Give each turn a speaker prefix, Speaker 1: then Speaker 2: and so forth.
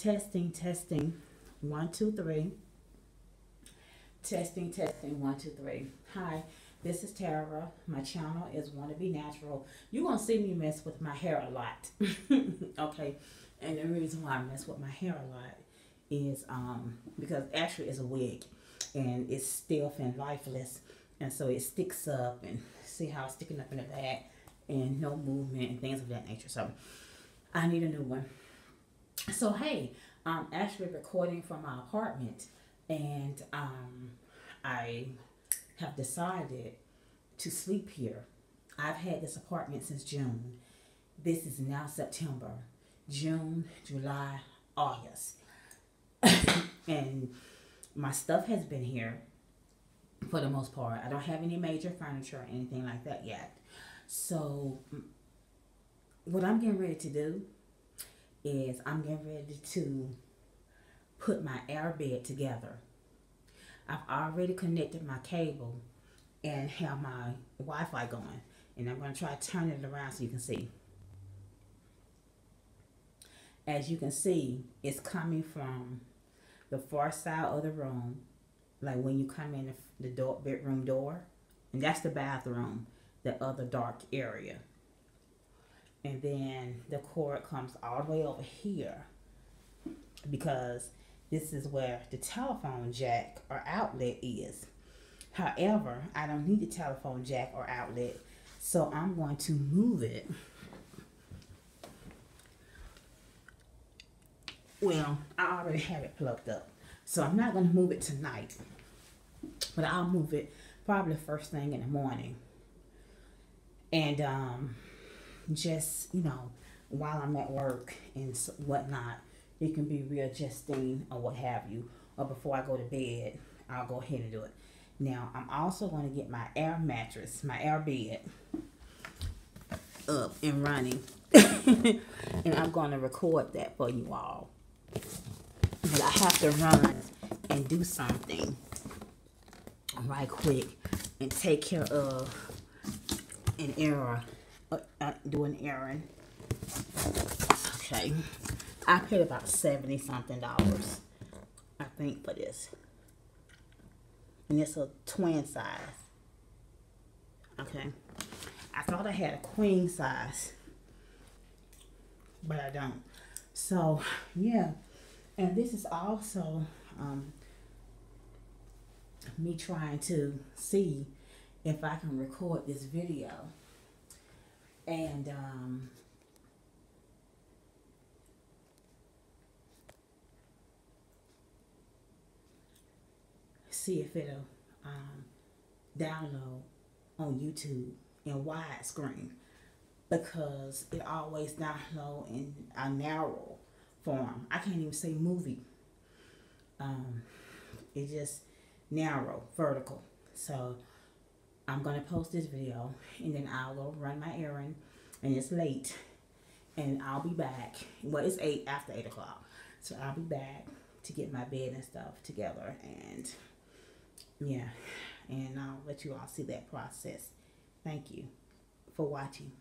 Speaker 1: Testing, testing. One, two, three. Testing, testing. One, two, three. Hi, this is Tara. My channel is Wanna Be Natural. You're gonna see me mess with my hair a lot. okay. And the reason why I mess with my hair a lot is um because actually it's a wig and it's stiff and lifeless and so it sticks up and see how it's sticking up in the back and no movement and things of that nature. So I need a new one. So hey, I'm actually recording from my apartment and um, I have decided to sleep here. I've had this apartment since June. This is now September, June, July, August. and my stuff has been here for the most part. I don't have any major furniture or anything like that yet. So, what I'm getting ready to do is I'm getting ready to put my air bed together. I've already connected my cable and have my Wi-Fi going. And I'm going to try to turn it around so you can see. As you can see, it's coming from the far side of the room. Like when you come in the door, bedroom door. And that's the bathroom, the other dark area and then the cord comes all the way over here because this is where the telephone jack or outlet is. However, I don't need the telephone jack or outlet, so I'm going to move it. Well, I already have it plugged up, so I'm not going to move it tonight, but I'll move it probably first thing in the morning. And um, just, you know, while I'm at work and whatnot, it can be readjusting or what have you. Or before I go to bed, I'll go ahead and do it. Now, I'm also going to get my air mattress, my air bed up and running. and I'm going to record that for you all. But I have to run and do something right quick and take care of an error uh, uh, do an errand. Okay. I paid about 70 something dollars, I think, for this. And it's a twin size. Okay. I thought I had a queen size, but I don't. So, yeah. And this is also um, me trying to see if I can record this video and um, see if it'll um, download on YouTube in widescreen because it always download in a narrow form. I can't even say movie. Um, it's just narrow, vertical. So I'm gonna post this video and then I'll go run my errand and it's late and I'll be back. Well, it's eight after eight o'clock, so I'll be back to get my bed and stuff together and yeah, and I'll let you all see that process. Thank you for watching.